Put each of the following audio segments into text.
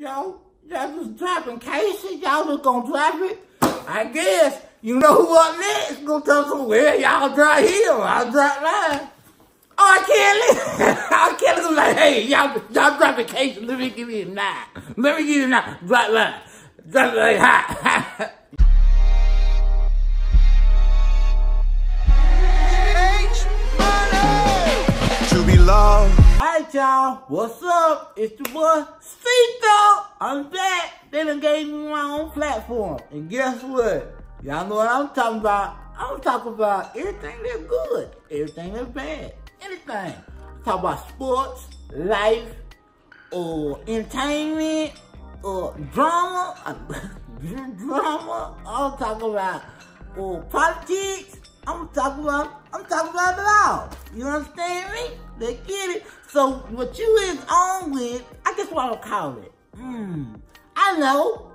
Y'all, y'all just dropping cases? Y'all just gonna drop it? I guess. You know who up next? Gonna tell some, well, y'all drop him, I'll drop mine. Oh, I can't I can't look like, hey, y'all, y'all drop the case. Let me give you a nine. Let me give you a nine. Drop line. Drop like hot. to be loved. Alright, y'all. What's up? It's your boy, Cito. I'm back. They done gave me my own platform. And guess what? Y'all know what I'm talking about. I'm talking about everything that's good, everything that's bad, anything. Talk about sports, life, or entertainment, or drama, drama. I'm talking about or politics. I'm talking about I'm talking about it all. You understand me? They get it. So what you is on with, I guess what I'll call it. Hmm. I know.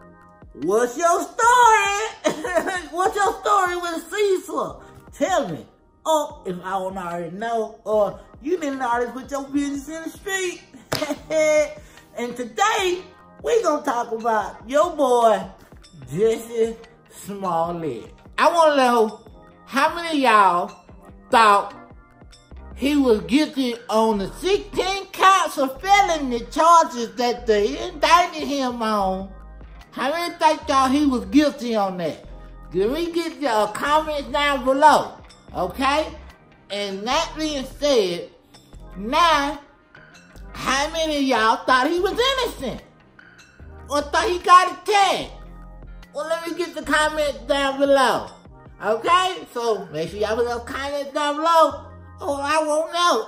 What's your story? What's your story with Cecil? Tell me. Oh, if I don't already know, or you didn't already put your business in the street. and today, we gonna talk about your boy, Jussie Smollett. I wanna know how many y'all thought he was guilty on the 16 counts of felony charges that they indicted him on. How many think y'all he was guilty on that? Can we get your comments down below? Okay? And that being said, now, how many y'all thought he was innocent? Or thought he got attacked? Well, let me get the comments down below. Okay? So make sure y'all put those comments down below. Oh, I won't know.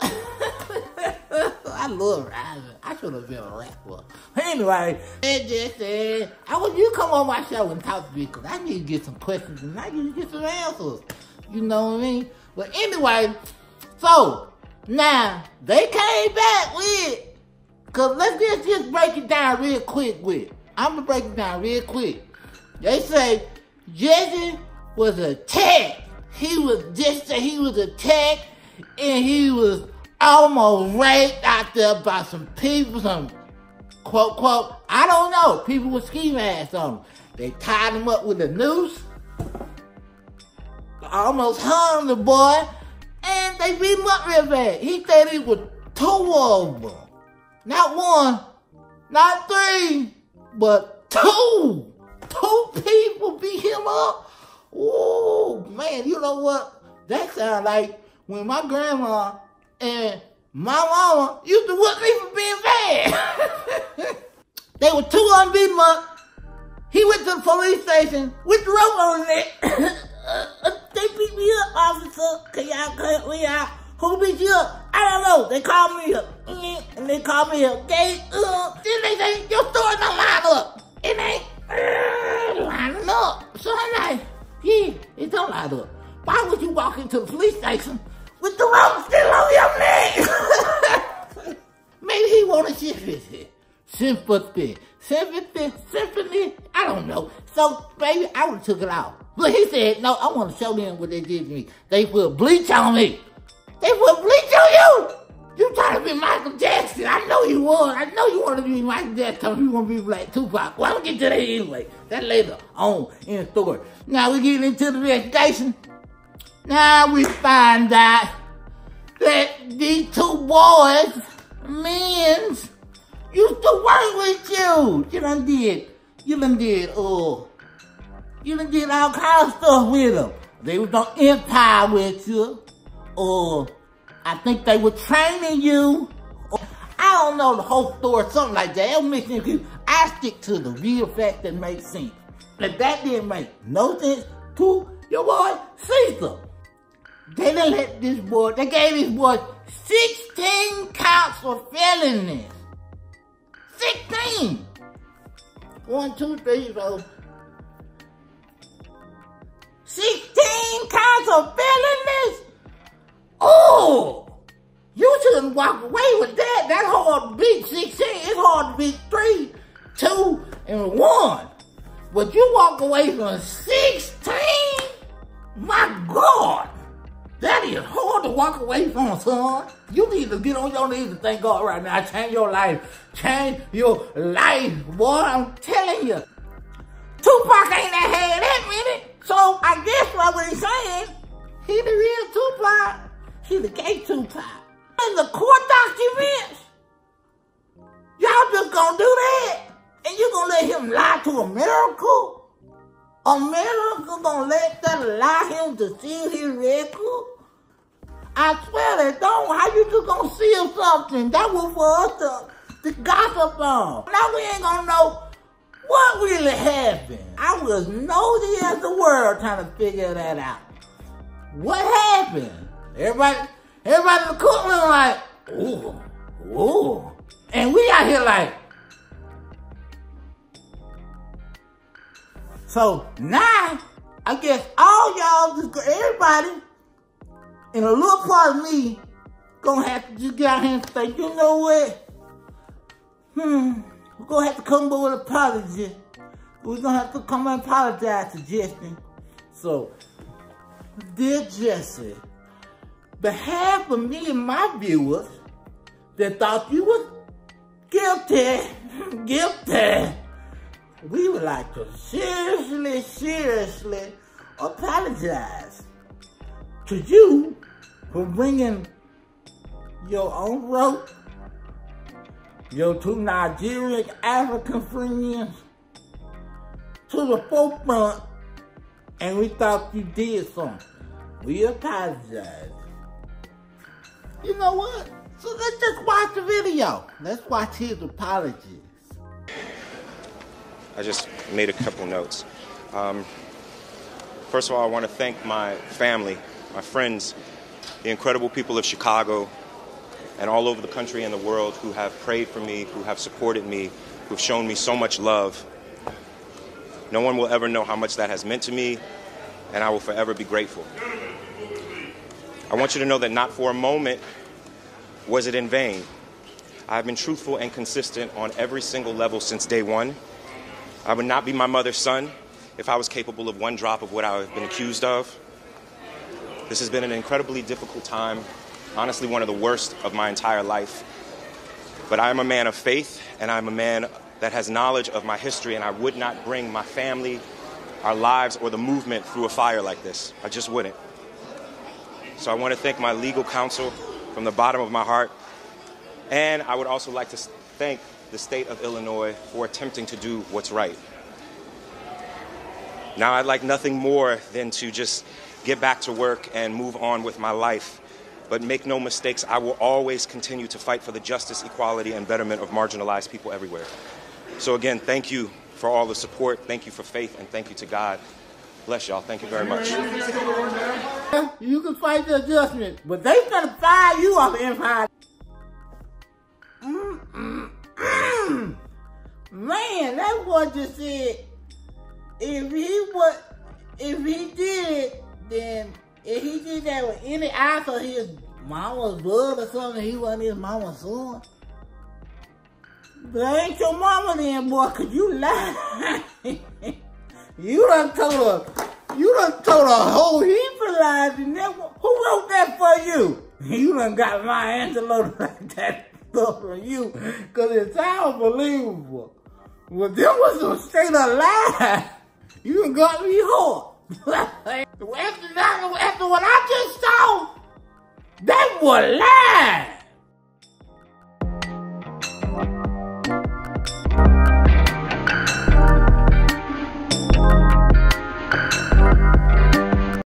I love rapping. I should have been a rapper. Anyway, it just said, I want you come on my show and talk to me because I need to get some questions and I need to get some answers. You know what I mean? But anyway, so now they came back with, because let's just, just break it down real quick with. I'm going to break it down real quick. They say Jussie was attacked. He was just he was attacked and he was almost raped out there by some people, some quote quote, I don't know. People with ski masks on. They tied him up with a noose, almost hung the boy, and they beat him up real bad. He said it was two of them. Not one, not three, but two. Two people beat him up. Oh man, you know what? That sounds like when my grandma and my mama used to whip me for being bad. they were two unbeaten up. He went to the police station with the rope on neck. Uh, they beat me up, officer. Can y'all cut me out? Who beat you up? I don't know. They called me up. And they called me up. They, uh, then they say, your story don't line up. It ain't uh, lining up. So I'm like, don't line up. Why would you walk into the police station with the rope still on your neck? Maybe he wanted sympathy. Sympathy. Sympathy. Sympathy. I don't know. So, baby, I would have took it off. But he said, no, I want to show them what they did to me. They put bleach on me. They put bleach on you. You trying to be Michael Jackson. I know was. I know you want to be Michael Jackson. You want to be like Tupac. Well, I'm going to get to that anyway. That later on in the story. Now we get into the investigation. Now we find out that these two boys, men's, used to work with you. You done did, you done did, uh, you done did all kind of stuff with them. They was on Empire with you. Or I think they were training you. Don't know the whole story, something like that. Mix in I stick to the real fact that makes sense. But that didn't make no sense to your boy Cecil. They didn't let this boy, they gave this boy 16 counts of felonies. 16! One, two, three, four. 16 counts of felonies? Oh! You shouldn't walk away with that. That hard to beat 16. It's hard to beat 3, 2, and 1. But you walk away from 16? My God! That is hard to walk away from, son. You need to get on your knees and thank God right now. Change your life. Change your life, boy. I'm telling you. Tupac ain't that had that minute. So I guess what he's saying, he the real Tupac. He the gay Tupac. In the court documents, y'all just gonna do that? And you gonna let him lie to America? America gonna let that allow him to seal his record? I swear they don't. How you just gonna seal something? That was for us to, to gossip on. Now we ain't gonna know what really happened. I was nosy as the world trying to figure that out. What happened? Everybody, everybody in the like, ooh, ooh. And we out here like, So now, I guess all y'all, just everybody, and a little part of me, gonna have to just get out here and say, you know what? Hmm, we're gonna have to come up with an apology. We're gonna have to come and apologize to Justin. So, dear Jesse, behalf of me and my viewers that thought you was guilty, guilty, we would like to seriously, seriously apologize to you for bringing your own rope, your two Nigerian African friends to the forefront, and we thought you did something. We apologize. You know what? So let's just watch the video. Let's watch his apology. I just made a couple notes. Um, first of all, I want to thank my family, my friends, the incredible people of Chicago, and all over the country and the world who have prayed for me, who have supported me, who have shown me so much love. No one will ever know how much that has meant to me, and I will forever be grateful. I want you to know that not for a moment was it in vain. I've been truthful and consistent on every single level since day one. I would not be my mother's son if I was capable of one drop of what I've been accused of. This has been an incredibly difficult time, honestly, one of the worst of my entire life. But I am a man of faith, and I'm a man that has knowledge of my history, and I would not bring my family, our lives, or the movement through a fire like this. I just wouldn't. So I want to thank my legal counsel from the bottom of my heart. And I would also like to thank the state of Illinois for attempting to do what's right. Now, I'd like nothing more than to just get back to work and move on with my life. But make no mistakes, I will always continue to fight for the justice, equality, and betterment of marginalized people everywhere. So, again, thank you for all the support. Thank you for faith, and thank you to God. Bless y'all. Thank you very much. You can fight the adjustment, but they gonna fire you off Empire. Mm-hmm. Man, that boy just said if he was if he did it, then if he did that with any act of his mama's blood or something, he wasn't his mama's son. But ain't your mama then, boy, cause you lied. you done told her, you done told a whole heap of lies and then who wrote that for you? You done got my antelope like that stuff from you, cause it sounds believable. Well, there was some straight up lie. You done got me hard. after, that, after what I just saw, that was lie.